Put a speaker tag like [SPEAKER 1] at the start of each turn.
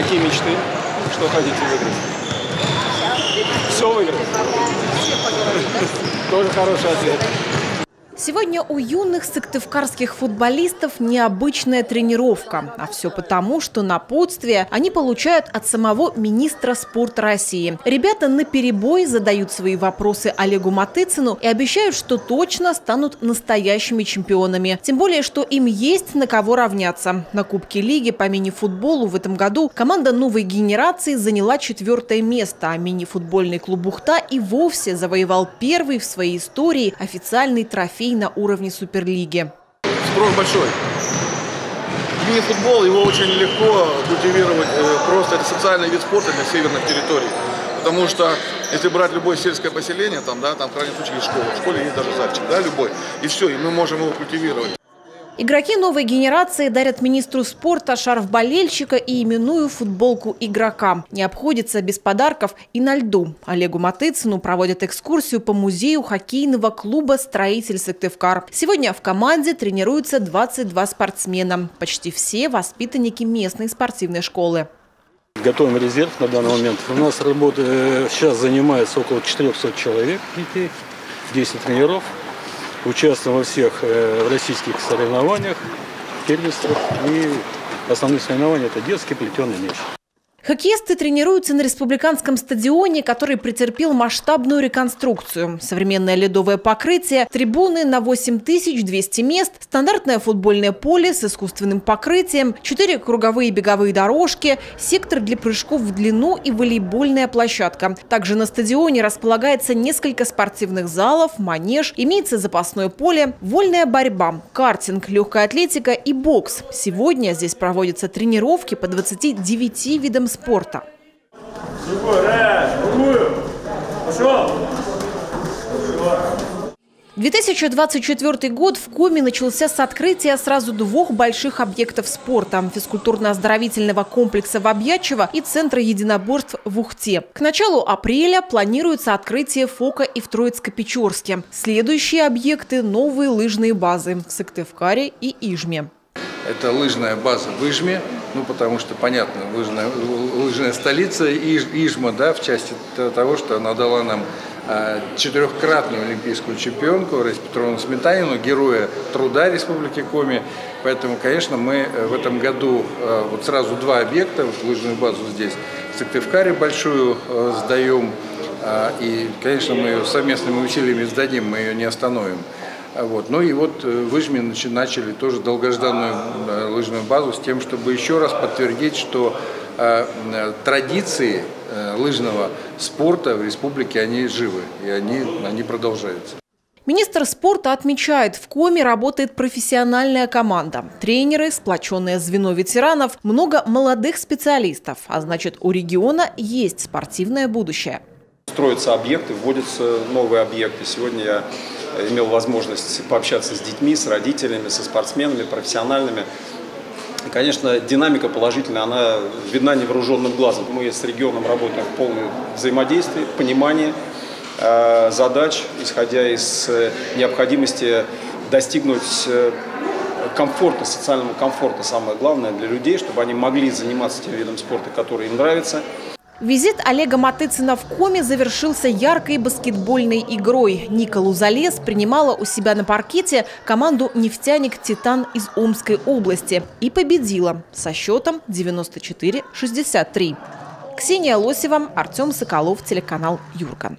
[SPEAKER 1] Какие мечты? Что хотите выиграть? Все выиграть? Тоже хороший ответ.
[SPEAKER 2] Сегодня у юных сыктывкарских футболистов необычная тренировка. А все потому, что напутствие они получают от самого министра спорта России. Ребята на перебой задают свои вопросы Олегу Матыцину и обещают, что точно станут настоящими чемпионами. Тем более, что им есть на кого равняться. На Кубке Лиги по мини-футболу в этом году команда новой генерации заняла четвертое место, а мини-футбольный клуб «Бухта» и вовсе завоевал первый в своей истории официальный трофей на уровне Суперлиги.
[SPEAKER 3] Спрос большой. Мини-футбол, его очень легко культивировать. Э, просто это социальный вид спорта для северных территорий. Потому что если брать любое сельское поселение, там, да, там в крайнем случае есть школа. В школе есть даже зайчик, да, любой. И все, и мы можем его культивировать.
[SPEAKER 2] Игроки новой генерации дарят министру спорта шарф болельщика и именную футболку игрока. Не обходится без подарков и на льду. Олегу Матыцину проводят экскурсию по музею хоккейного клуба «Строитель Сыктывкар». Сегодня в команде тренируются 22 спортсмена. Почти все воспитанники местной спортивной школы.
[SPEAKER 4] Готовим резерв на данный момент. У нас работа э, сейчас занимается около 400 человек детей, 10 тренеров. Участвуем во всех э, российских соревнованиях, первенствах. И основные соревнования – это детский плетеный меч.
[SPEAKER 2] Хоккеисты тренируются на республиканском стадионе, который претерпел масштабную реконструкцию. Современное ледовое покрытие, трибуны на 8200 мест, стандартное футбольное поле с искусственным покрытием, четыре круговые беговые дорожки, сектор для прыжков в длину и волейбольная площадка. Также на стадионе располагается несколько спортивных залов, манеж, имеется запасное поле, вольная борьба, картинг, легкая атлетика и бокс. Сегодня здесь проводятся тренировки по 29 видам спорта. Пошел! 2024 год в Коме начался с открытия сразу двух больших объектов спорта – физкультурно-оздоровительного комплекса в Объячево и Центра единоборств в Ухте. К началу апреля планируется открытие ФОКа и в Троицко-Печорске. Следующие объекты – новые лыжные базы в Сыктывкаре и Ижме.
[SPEAKER 5] Это лыжная база в Ижме, ну потому что, понятно, лыжная, лыжная столица Иж, Ижма, да, в части того, что она дала нам а, четырехкратную олимпийскую чемпионку Раису Петровну Сметанину, героя труда Республики Коми. Поэтому, конечно, мы э, в этом году э, вот сразу два объекта, вот лыжную базу здесь, в Сыктывкаре большую э, сдаем, а, и, конечно, мы ее совместными усилиями сдадим, мы ее не остановим. Вот. Ну и вот э, в Ижме начали тоже долгожданную э, лыжную базу с тем, чтобы еще раз подтвердить, что э, традиции лыжного спорта в республике, они живы, и они, они продолжаются.
[SPEAKER 2] Министр спорта отмечает, в Коме работает профессиональная команда. Тренеры, сплоченное звено ветеранов, много молодых специалистов. А значит, у региона есть спортивное будущее.
[SPEAKER 6] Строятся объекты, вводятся новые объекты. Сегодня я имел возможность пообщаться с детьми, с родителями, со спортсменами, профессиональными. И, конечно, динамика положительная, она видна невооруженным глазом. Мы с регионом работаем в полном взаимодействии, понимании э, задач, исходя из э, необходимости достигнуть э, комфорта, социального комфорта, самое главное для людей, чтобы они могли заниматься тем видом спорта, который им нравится.
[SPEAKER 2] Визит Олега Матыцина в Коме завершился яркой баскетбольной игрой. Ника Лузалес принимала у себя на паркете команду «Нефтяник Титан» из Омской области и победила со счетом 94-63. Ксения Лосева, Артем Соколов, телеканал «Юрка».